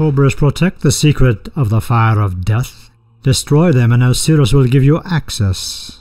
Cobras protect the secret of the fire of death. Destroy them and Osiris will give you access.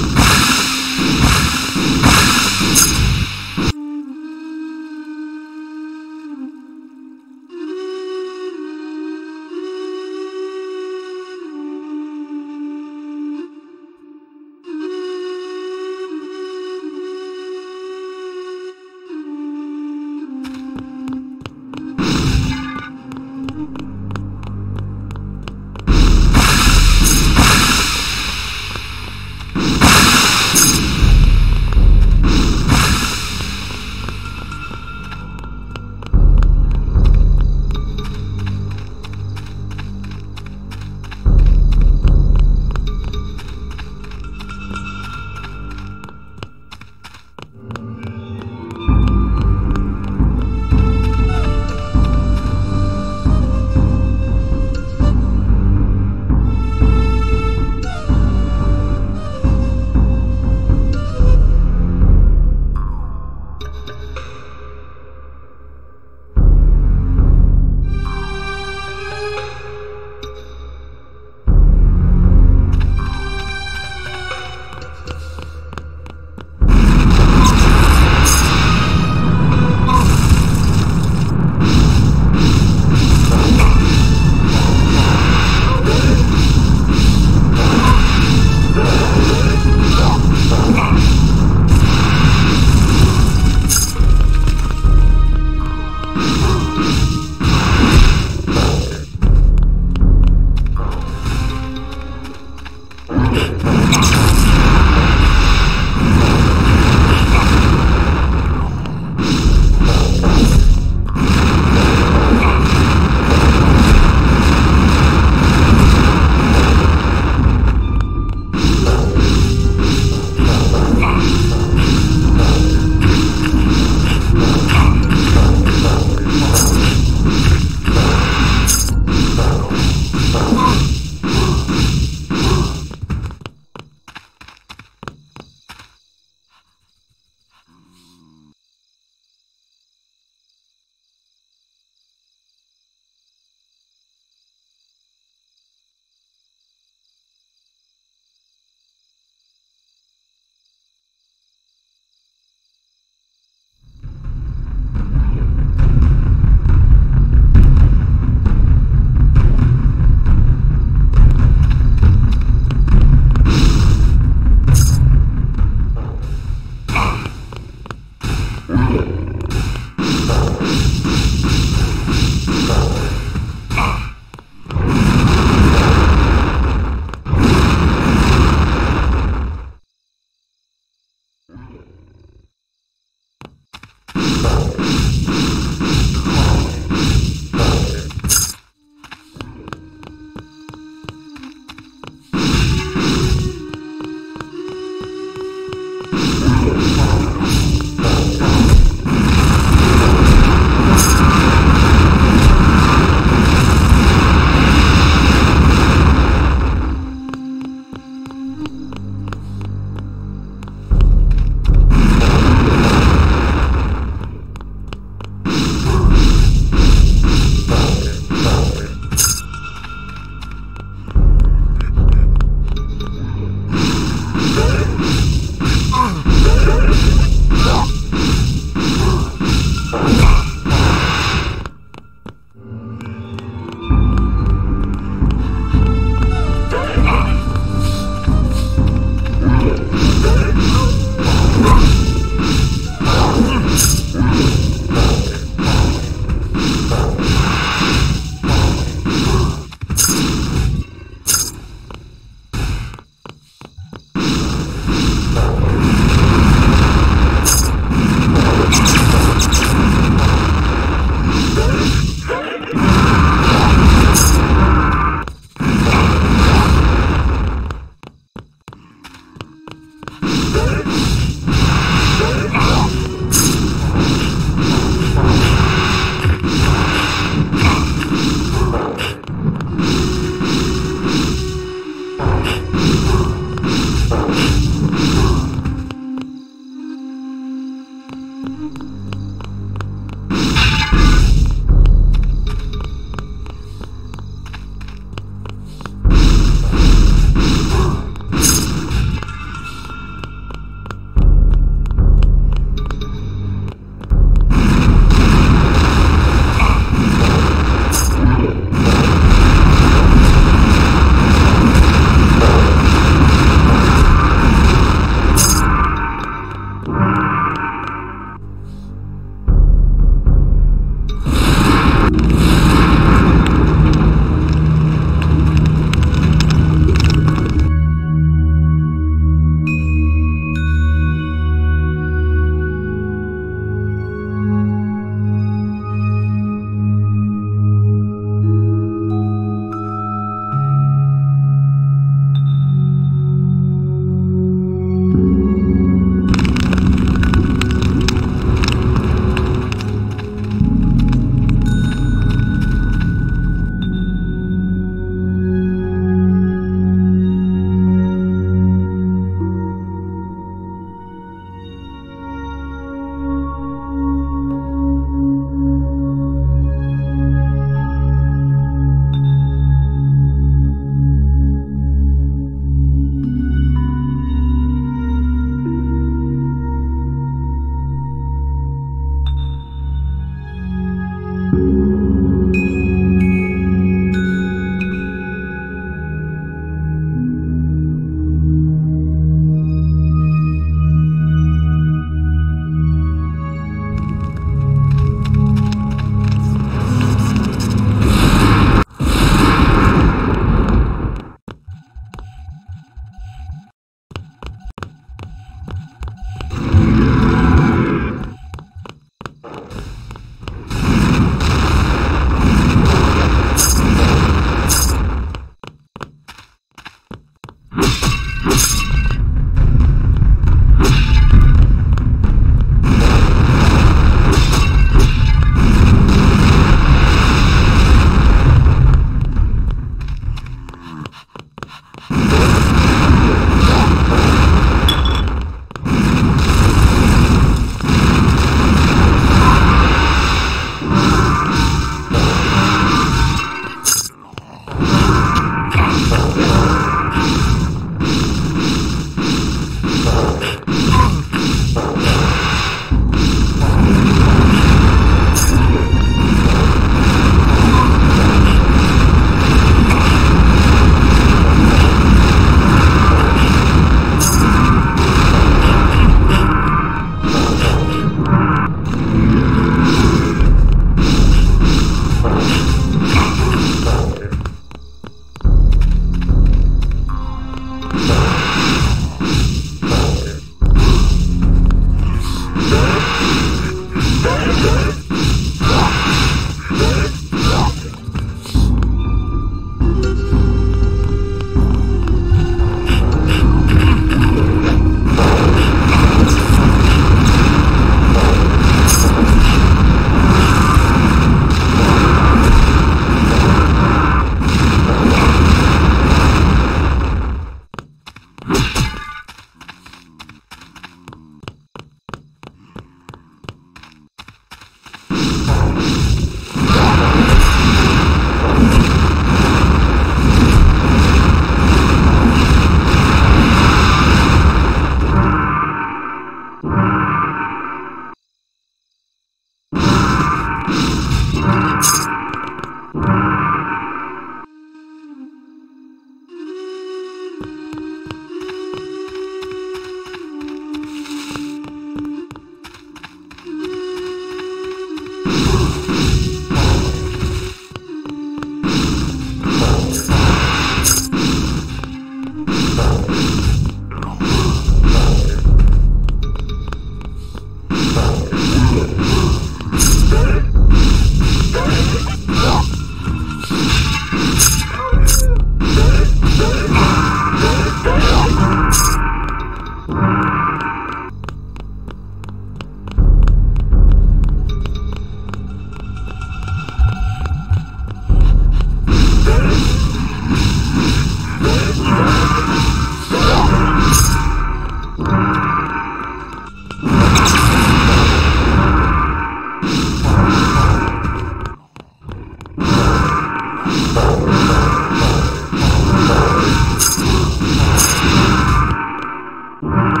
Ah!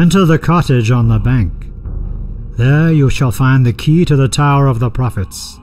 Enter the cottage on the bank. There you shall find the key to the Tower of the Prophets.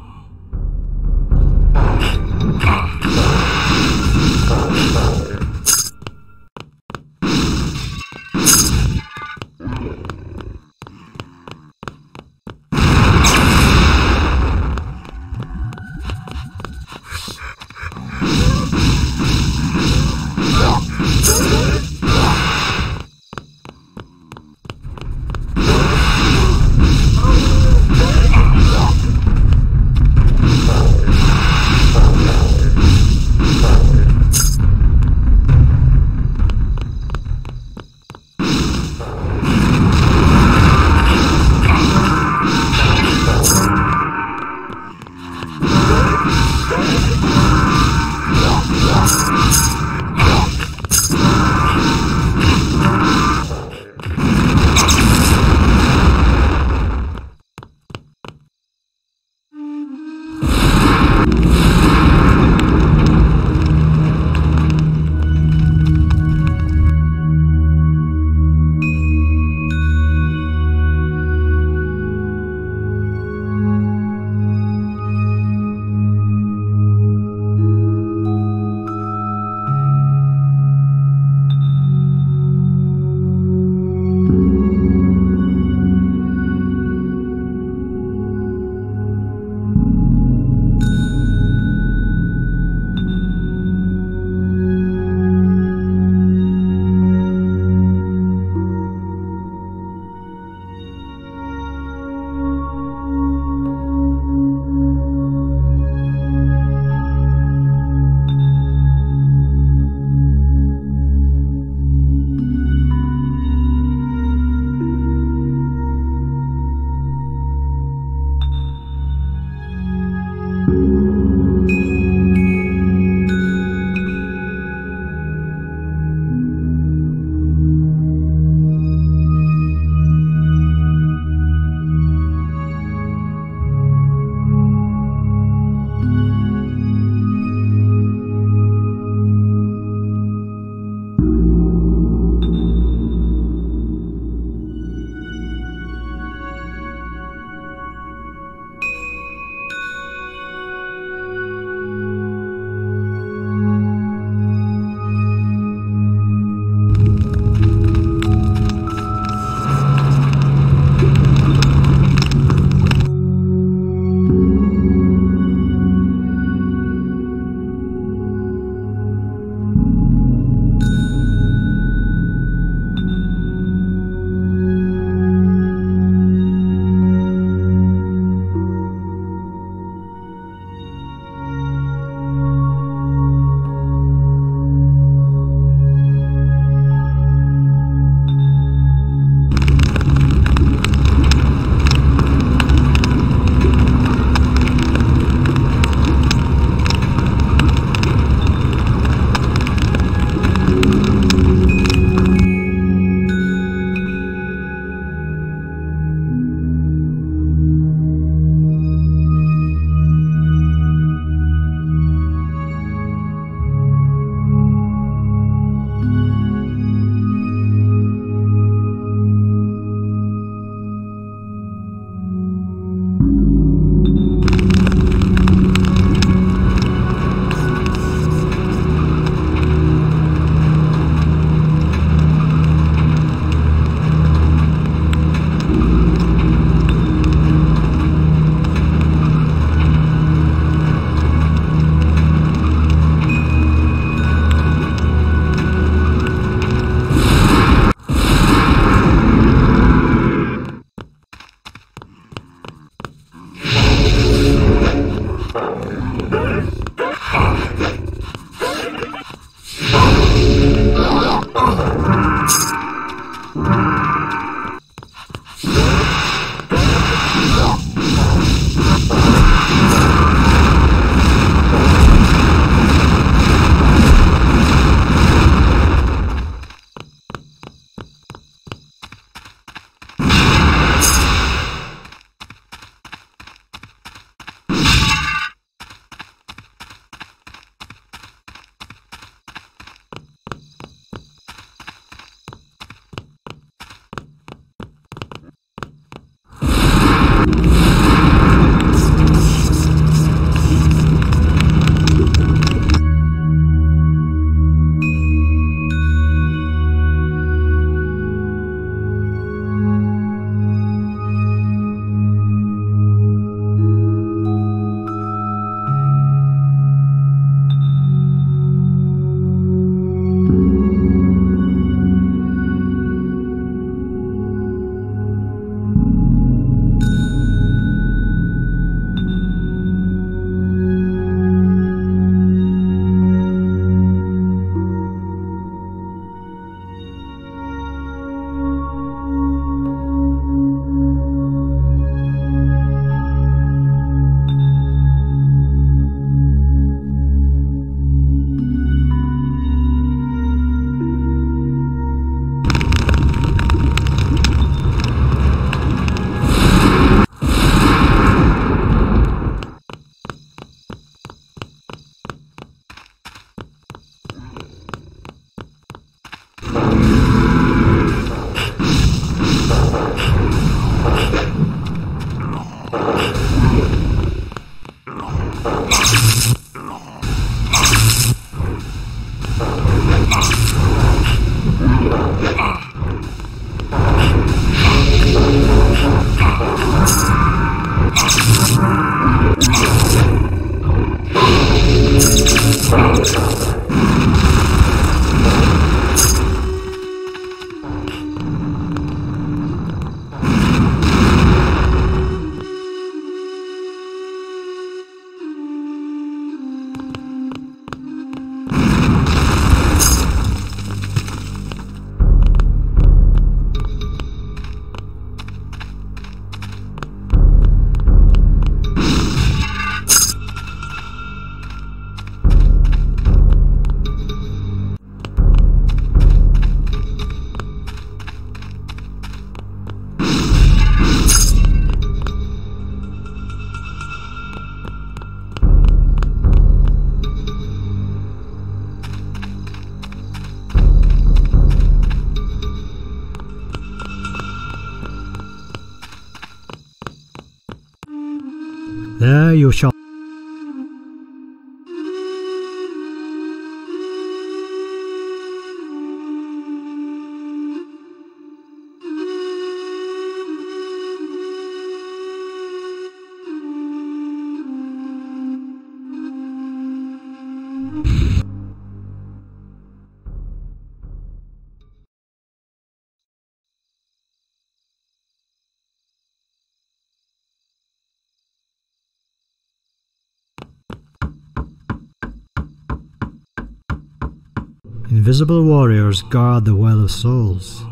Invisible warriors guard the Well of Souls.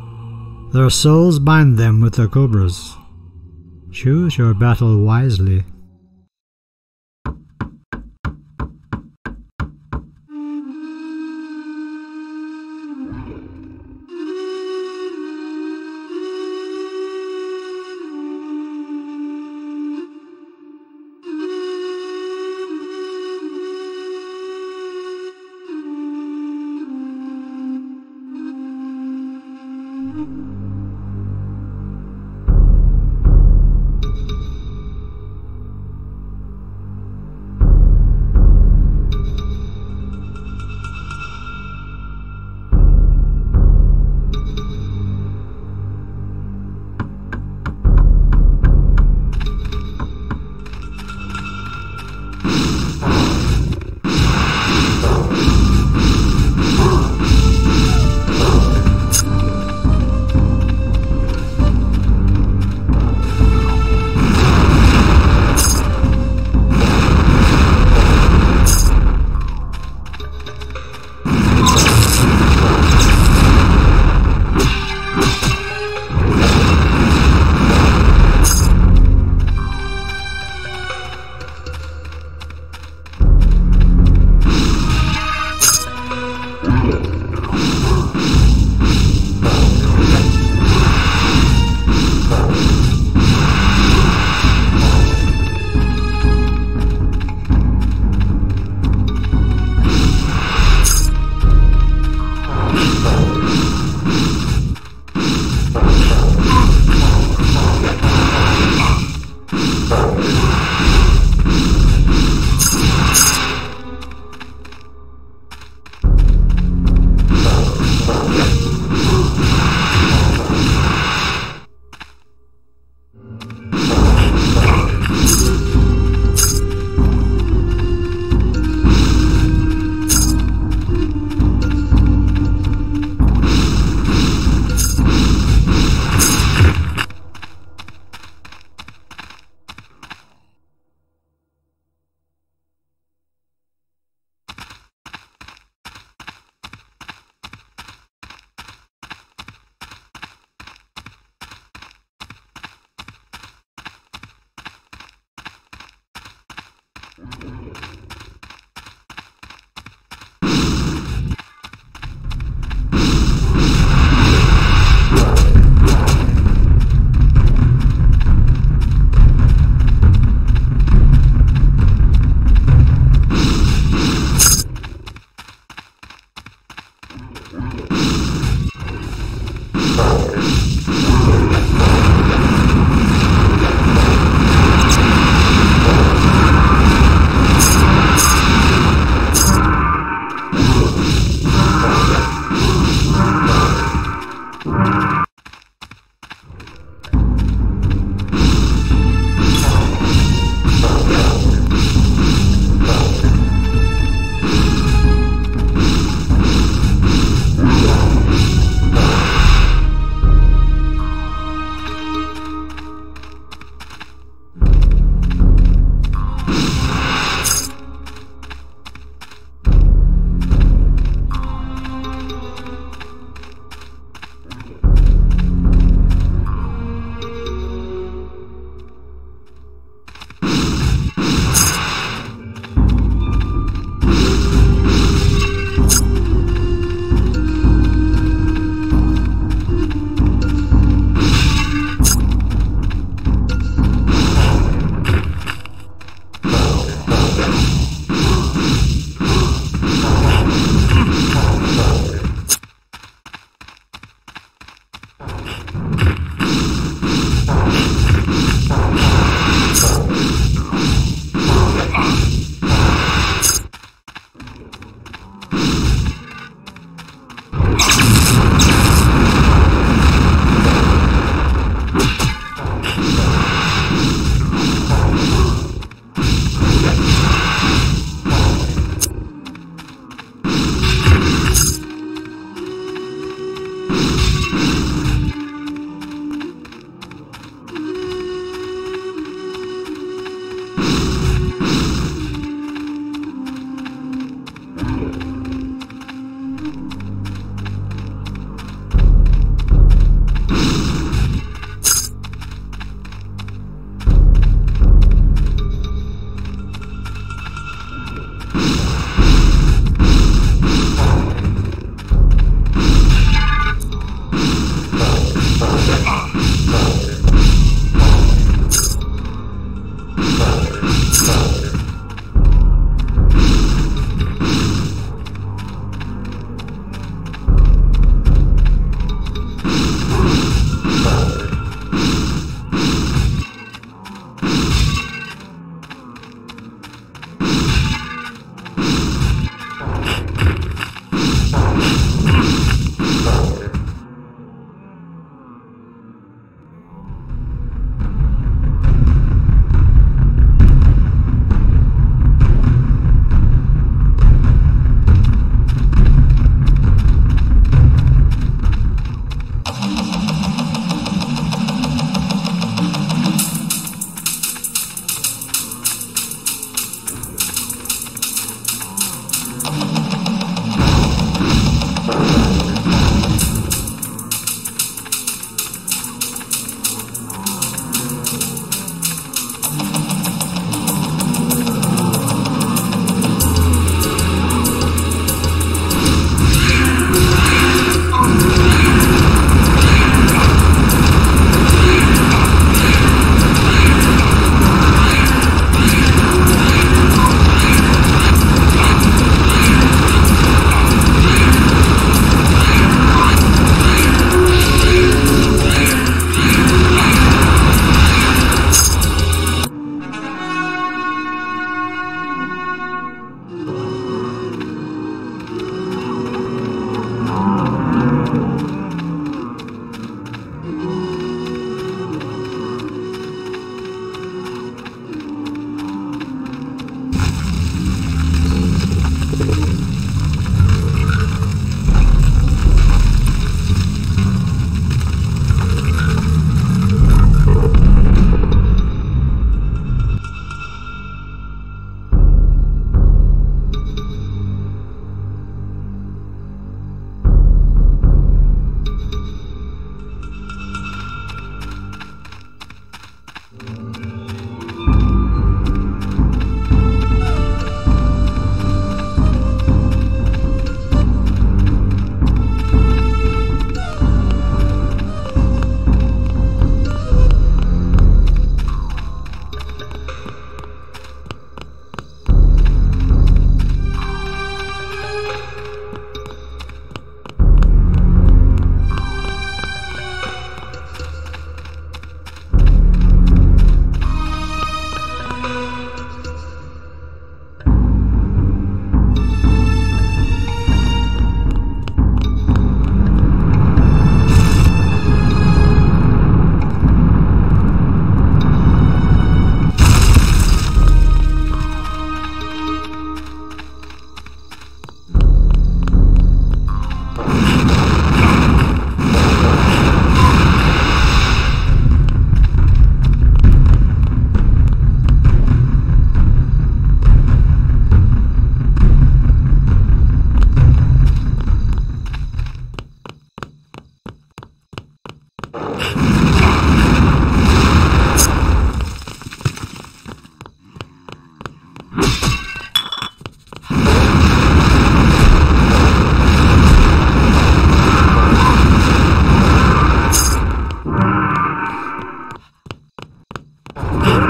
Their souls bind them with their cobras. Choose your battle wisely.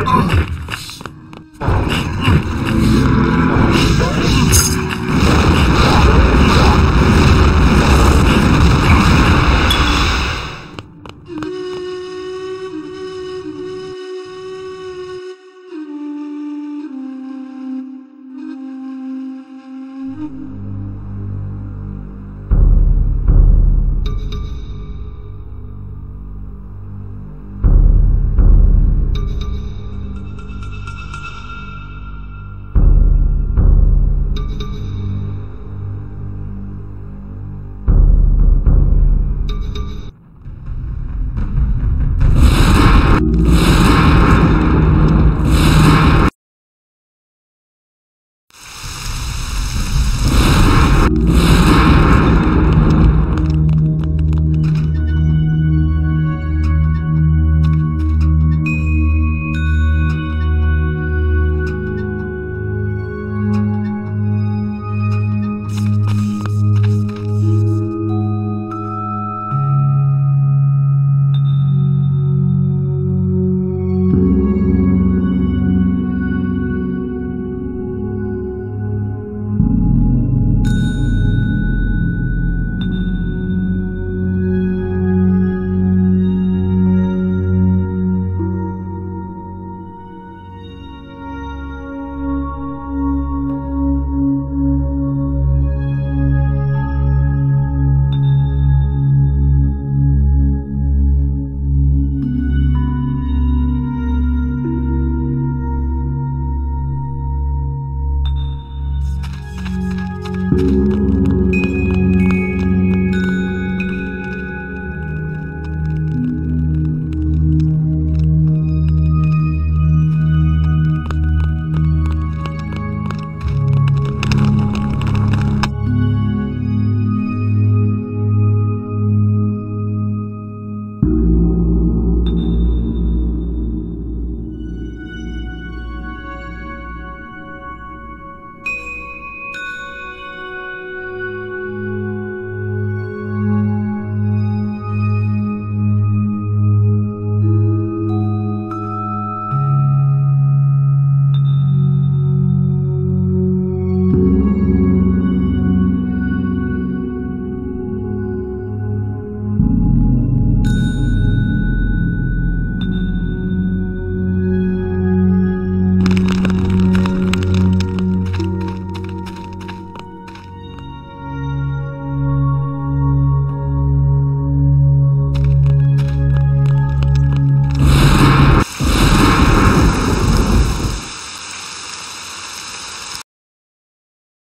Oh!